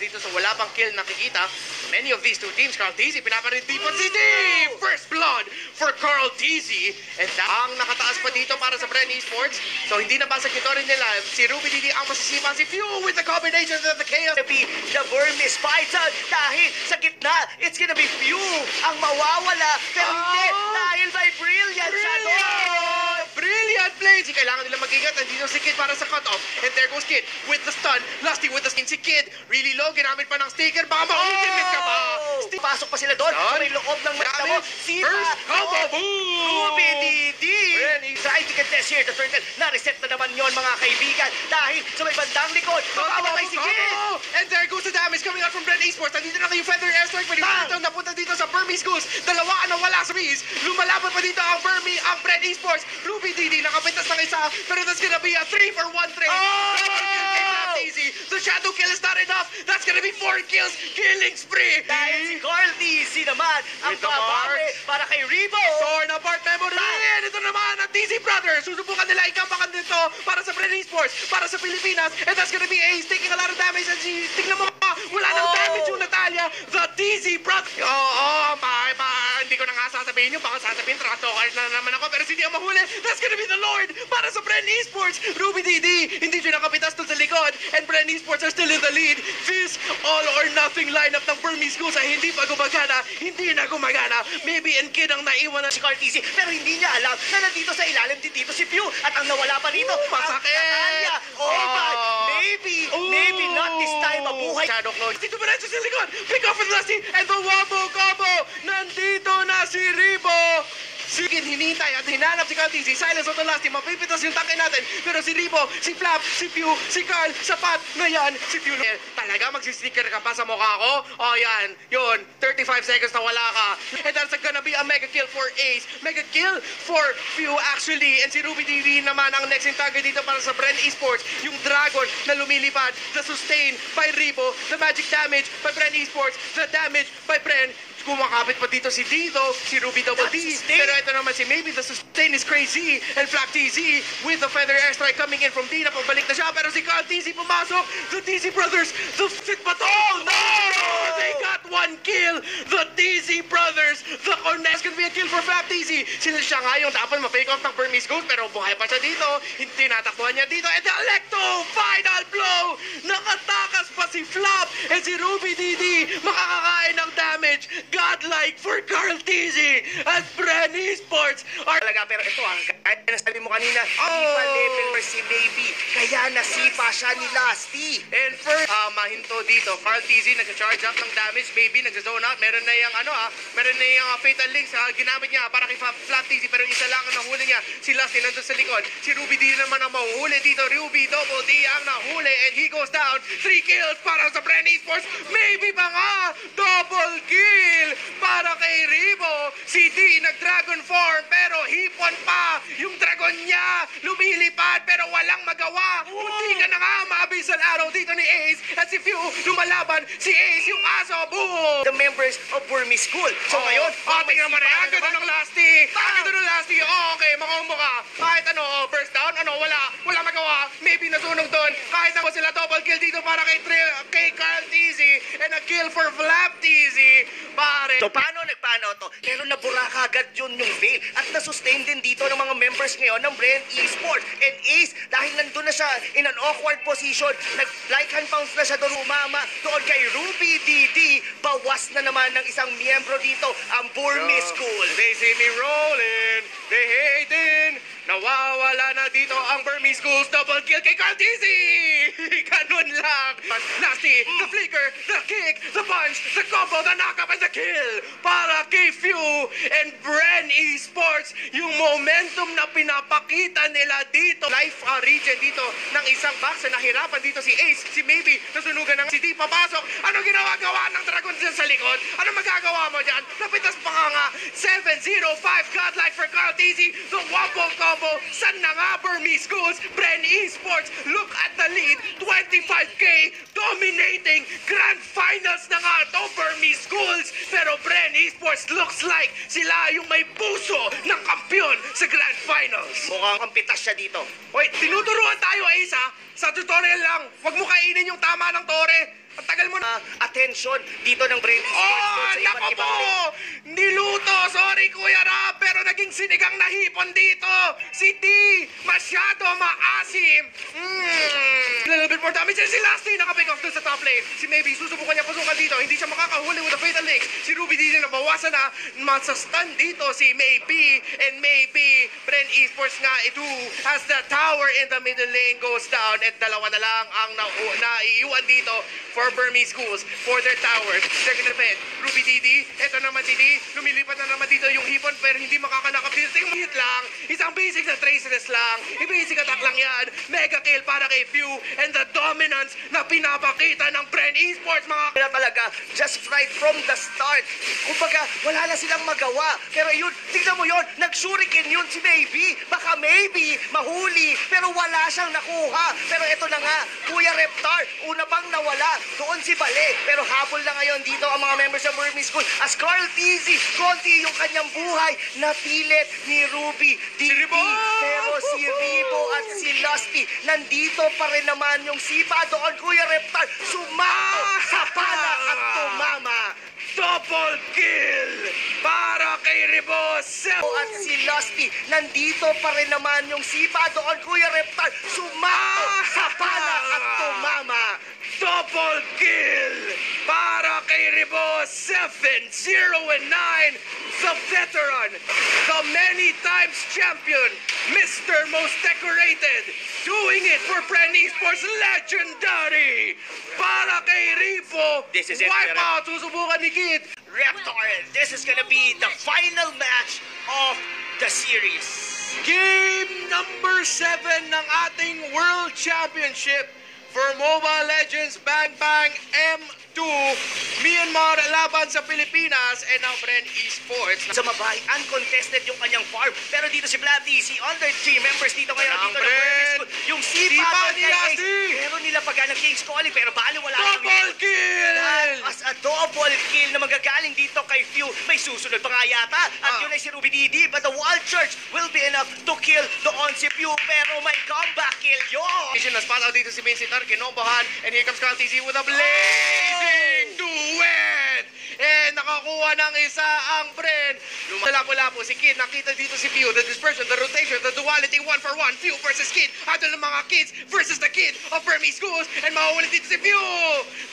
dito sa wala pang kill nakikita. Many of these two teams, Carl Tizzy, pinaparindi po si D! First blood for Carl Tizzy. And ang nakataas pa dito para sa Bren Esports. So hindi na basag ito rin nila. Si Ruby Didi ang masisipan si Few with the combination of the chaos. gonna be the Burmese Python dahil sa gitna, it's gonna be few ang mawawala. Pero hindi, Oh! dahil by Brilliant Shadow. Brilliant! Si kailangan nila mag-ingat. Nandito si Kid para sa cut-off. And there goes Kid with the stun. Lasting with the skin. Si Kid, really low. Ginamit pa ng sticker. Baka ma-ultimate ka pa. Sti- Pasok pa sila doon sa may loob ng mata mo. Sipa. First combo. Ruby he's- Trying to contest here the turtle. Na-reset na naman yon mga kaibigan. Dahil sa may bandang likod. Mamamatay si. Combo! And there goes the damage coming out from Brent Esports. Nandito na kayo Feather Airstrike. Pwede Bang! dito napunta dito sa Burmese Goose. Dalawa ang nawala sa Bees. Lumalaban pa dito ang Burmese, ang Brent Esports. Ruby Didi nakapitas ng isa. Pero that's gonna be a 3 for 1 trade. Oh! Double kill kay Matt Easy. The shadow kill is not enough. That's gonna be 4 kills. Killing spree. Dahil si Carl Dizzy naman ang With the marks. para kay Rebo. Torn apart memory. And ito naman ang DC Brothers. Susubukan nila ikampakan dito para sa Bren Esports, para sa Pilipinas. And that's gonna be Ace taking a lot of damage. And si, tingnan mo, wala nang Oh. damage yung Natalia. The DC Brothers. Oh, ko na nga sasabihin yung baka sasabihin, trash talker na naman ako. Pero si hindi ako mahuli. That's gonna be the Lord para sa Bren Esports. Ruby DD, hindi siya nakapitas doon sa likod. And Bren Esports are still in the lead. This all or nothing lineup ng Burmese Goose ay hindi pa gumagana. Hindi na gumagana. Maybe and Kid ang naiwan na si Dizzy, pero hindi niya alam na nandito sa ilalim din dito si Pew at ang nawala pa dito, Ooh, masakit. ang Natalia. Oh, Oh. but maybe, maybe not this time mabuhay. Shadow Clone. Dito pa rin sa likod. Pick up with Lasty. And the Wabo Combo. Nandito na si Ribo. Sige, hinintay at hinanap si Kanti, si Silence of the Lasty, mapipitas yung tangke natin. Pero si Ribo, si Flap, si Pew, si Carl, sapat na yan. Si Pew, talaga magsisneaker ka pa sa mukha ko? O yan, yun, 35 seconds na wala ka. And that's gonna be a mega kill for Ace. Mega kill for Pew actually. And si Ruby TV naman ang next in target dito para sa Bren Esports. Yung Dragon na lumilipad, the sustain by Ribo, the magic damage by Bren Esports, the damage by Bren kumakapit pa dito si Dito, si Ruby Double D. Pero ito naman si Maybe, the sustain is crazy. And Flap TZ with the feather airstrike coming in from Dina. Pabalik na siya. Pero si Carl TZ pumasok. The TZ brothers, the fit batong. No! They got one kill. The TZ brothers. The Cornets gonna be a kill for Flap TZ. Sila siya nga yung dapat ma-fake off ng Burmese Ghost. Pero buhay pa siya dito. Hindi natakbuhan niya dito. And the Electo, final blow. Nakatakas pa si Flap. And si Ruby DD makakakain ng damage. Godlike for Carl TZ. At Bren Esports are Talaga, pero ito ah, kahit na sabi mo kanina, Oh. hindi pa level for si Maybe, kaya nasipa siya ni Lasty. And first, uh, mahinto dito. Carl TZ nag-charge up ng damage. Maybe nag-zone out. Meron na yung ano ah. Meron na yung uh, fatal links. ah, ginamit niya para kay Fla- Flat TZ. Pero isa lang ang nahuli niya. Si Lasty nandun sa likod. Si Ruby D naman ang mahuhuli dito. Ruby Double D ang nahuli. And he goes down. Three kills para sa Bren Esports. Maybe pa nga. Double kill para kay Ribo. Si D nag-dragon form. Pero hipon pa. Yung dragon niya. Lumilipad pero walang magawa. Hindi ka na nga maabis ang araw dito ni Ace. At si Few lumalaban. Si Ace yung aso. Boom! The members of Burmese School. So ngayon, oh, tingnan mo na yan. Ganda ng lasty. Ang ganda ng lasty. Oh, okay, makombo ka. Kahit ano, oh, first down, ano, wala. Wala magawa. Maybe doon. Kahit ako sila double kill dito para kay, Tri- kay Carl Tizzy. And a kill for Flap Tizzy. Pare. So paano nagpaano to? Pero nabura kagad yun yung veil. At nasustain din dito ng mga members ngayon ng Brand Esports. And Ace, dahil nandun na siya in an awkward position, nag-like hand bounce na siya doon umama. Doon kay Ruby DD, bawas na naman ng isang miyembro dito, ang Burmese School. They see me rolling. They hating. Nawawala na dito ang Burmese Schools. Double kill kay Carl Tizzy. Ganun lang. Nasty, the flicker, the kick, the punch, the combo, the knockup, and the kill. Para kay Few and Bren Esports. Yung momentum na pinapakita nila dito. Life uh, region dito ng isang box na nahirapan dito si Ace, si Maybe, nasunugan ng si D papasok. Ano ginawa-gawa ng Dragon dyan sa likod? Ano magagawa mo dyan? Napitas pa nga nga. 7-0-5 godlike for Carl Tizzy. The Wambo combo. San na nga Burmese Schools? Bren Esports. Look at the lead. 25k dominating. Grand Finals na nga to Burmese Schools. Pero Bren Esports looks like sila yung may puso ng kampyon sa Grand Finals. Mukhang kampitas siya dito. Hoy, tinuturuan tayo, Ace, ha? Sa tutorial lang. Huwag mo kainin yung tama ng tore. Ang tagal mo na. Uh, attention dito ng Brain Esports Oh, nako po! Niluto! Sorry, Kuya Rab, pero naging sinigang na hipon dito! Si D! Masyado maasim! Mm. Little bit more damage. And si Lasty nakapick off dun sa top lane. Si Maybe, susubukan niya pasukan dito. Hindi siya makakahuli with a fatal link. Si Ruby dito nabawasan na. Masastan dito si Maybe. And Maybe, Bren Esports nga ito as the tower in the middle lane goes down. At dalawa na lang ang na naiiwan dito for Burmese Schools for their towers. Gonna defend. Ruby Didi, ito naman si D. Lumilipat na naman dito yung hipon pero hindi makakanakap dito. Tingnan lang. Isang basic na traceless lang. I-basic attack lang yan. Mega kill para kay Few and the dominance na pinapakita ng Bren Esports mga Kaya talaga, just right from the start. Kumbaga, wala na silang magawa. Pero yun, tignan mo yun, nag-shuriken yun si Maybe. Baka maybe, mahuli, pero wala siyang nakuha. Pero ito na nga, Kuya Reptar, una pang nawala. Doon si Bale. Pero habol na ngayon dito ang mga members ng Burmese School. As Carl Tizzy, konti yung kanyang buhay, napilit ni Ruby. Si Ribo! Pero si Ribo at si Lusty, nandito pa rin naman yung sipa doon, Kuya Reptar. Sumako sa pala at tumama. Double kill para kay Ribos. At si Lusty, nandito pa rin naman yung sipa doon, Kuya Reptar. Sumako sa pala at tumama. Double kill para kay Ribos. 7, 0, and 9. The veteran, the many times champion, Mr. Most Decorated, doing it for Bren Esports Legendary. Para kay Ripo, This is it, wipe Kuya Rep. out, susubukan ni Kid. Reptar, this is gonna be the final match of the series. Game number 7 ng ating World Championship for Mobile Legends Bang Bang M2 Myanmar laban sa Pilipinas and ang Bren Esports. Sa mabay, uncontested yung kanyang farm. Pero dito si Blabby, si under three members dito ngayon, dito School. Yung sipa Sipa nila pagka ng King's Calling, pero bali wala Double kill! As a double kill na magagaling dito kay Few, may susunod pa nga yata. At Ah. yun ay si Ruby Didi, but the Wild Church will be enough to kill doon si Few. Pero may comeback kill yun. Position na spot out dito si Vincent Tar, kinombahan, and here comes TC with a blazing duet! And nakakuha ng isa ang Bren. Lumalapo-lapo si Kid, nakita dito si Pew, the dispersion, the rotation, the duality, one for one, Pew versus Kid, idol ng mga kids versus the kid of Burmese schools, and mauulit dito si Pew!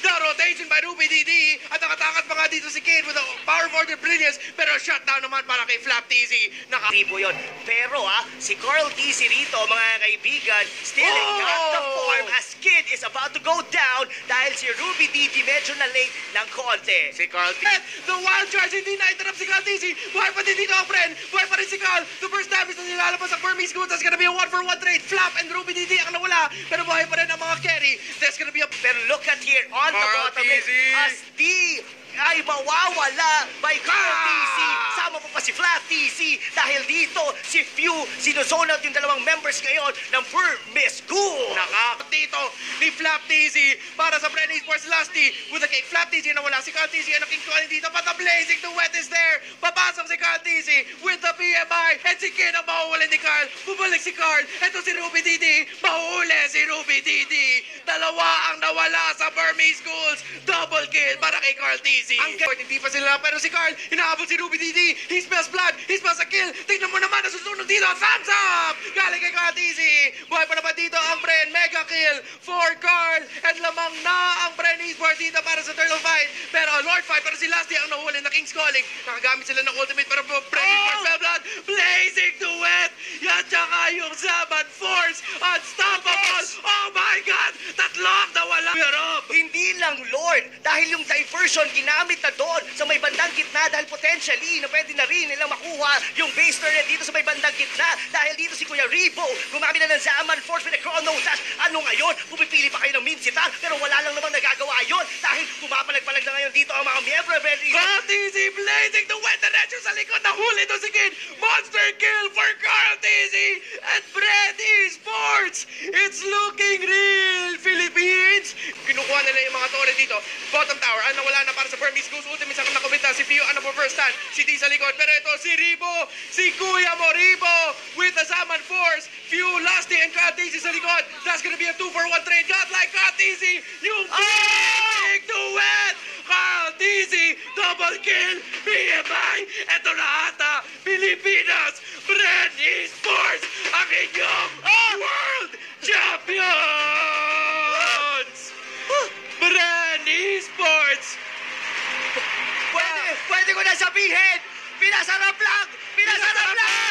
The rotation by Ruby DD, at nakatakas pa nga dito si Kid with a power forward brilliance, pero shutdown naman para kay Flap TZ. Naka Tribo yun. Pero ah, si Carl TC rito, mga kaibigan, still Oh! got the form as Kid is about to go down dahil si Ruby Didi medyo na late ng konti. Si Carl T. At the wild charge, hindi na-interrupt si Carl TC. Buhay pa din dito ang friend. Buhay pa rin si Carl. The first damage na nilalabas ang Burmese Goons. That's gonna be a one-for-one trade. Flap and Ruby DD ang nawala. Pero buhay pa rin ang mga carry. There's gonna be a... Pero look at here on the Carl bottom lane, as D ay mawawala by Carl Ah! TC. Sama pa pa si Flat TC dahil dito si Few sinuzone out yung dalawang members ngayon ng Burmese School. Nakakot dito ni Flap TZ para sa Brenny Sports Lusty. With the cake, Flap TZ na wala. Si Carl TZ ang naking dito. But the blazing duet is there. Papasok si Carl TZ with the PMI. And si Ken ang mahuhuli ni Carl. Bumalik si Carl. Ito si Ruby Didi. Mahuli si Ruby Didi. Dalawa ang nawala sa Burmese Schools. Double kill para kay Carl TZ. Ang galing, hindi pa sila. Pero si Carl, hinahabol si Ruby Didi. He smells blood. He smells a kill. Tingnan mo naman, nasusunod dito. Thumbs up! Galing kay Carl TZ. Buhay pa naman dito ang Bren. Mega kill for Carl. And lamang na ang Bren Esports dito para sa turtle fight. Pero Lord fight, pero si Lasty ang nahuli na King's Calling. Nakagamit sila ng ultimate pero Bren Esports fell blood. Blazing duet. Yan tsaka yung Zaman Force. Unstoppable. Lord, dahil yung diversion ginamit na doon sa may bandang gitna dahil potentially na pwede na rin nilang makuha yung base turret dito sa may bandang gitna dahil dito si Kuya Ribo gumamit na ng Zaman Force with a chrono dash. Ano ngayon? Pumipili pa kayo ng Minsita pero wala lang namang nagagawa yon dahil pumapalag-palag na ngayon dito ang mga miyembro East. Carl TZ blazing the wet diretso sa likod. Nahuli to si Kid. Monster kill for Carl TZ at Brad Esports. It's looking real. Kinukuha nila yung mga tore dito. Bottom tower. Ano wala na para sa Burmese Goose. Ultimate sa nakabita. Si Pio ano po first stand. Si D sa likod. Pero ito si Ribo. Si Kuya Moribo with the Zaman Force. Few Lusty and Carl TZ sa likod. That's gonna be a 2 for 1 trade. God like Carl TZ. Yung big duel. double kill, BMI, eto na ata, Pilipinas, Brand Esports, ang inyong sabihin, pinasarap lang! Pinasarap lang!